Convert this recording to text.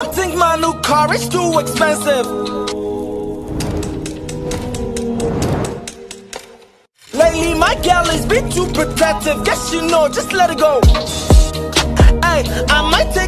I think my new car is too expensive. Lately, my gal has been too protective. Guess you know, just let it go. Hey, I might take